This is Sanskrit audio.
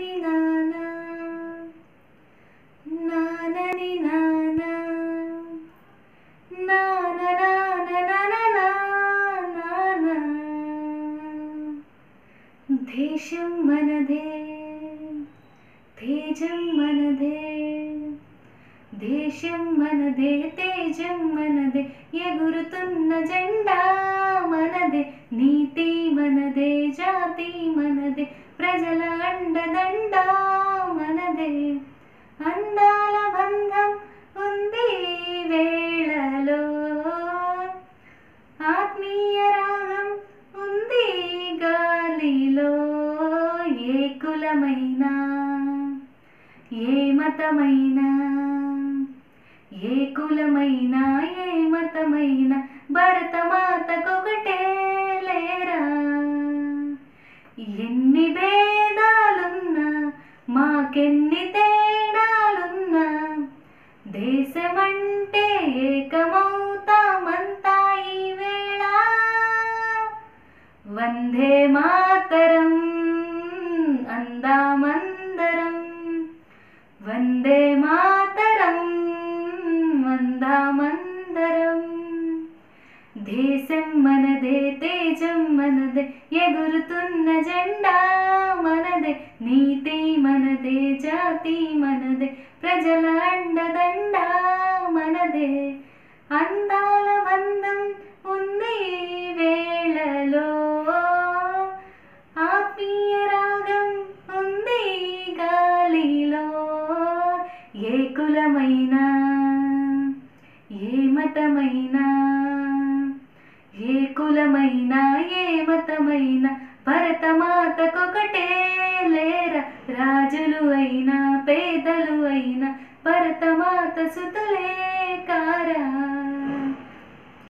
तेजं मनदेशं मनदे तेजं मनदे ये गुरुतुं न जण्डा मनदे नीति मनदे जाति मनदे ప్రజల అండదండ మనదే అందాల బంధం ఉంది వేళలో ఆత్మీయ రాగం ఉంది గాలిలో ఏ కులమైనా ఏ మతమైనా ఏ కులమైనా ఏ మతమైనా భరతమాతకొకటే वन्दे मातरम् अन्दामन्दरम् वन्दे मातरम् अन्दामन्दरम् देशं मनदे तेजं मनदे ये गुरुतुन्न जण्डा मनदे नीति मनदे जाति मनदे प्रजलाण्डदण्डा मनदे अन्दाल बन्धम् उन्नी ఏ కులమైనా ఏ మతమైనా ఏ కులమైనా ఏ మతమైనా భరతమాతకొకటే లేర రాజులు అయినా పేదలు అయినా భరతమాత సుతులే కారా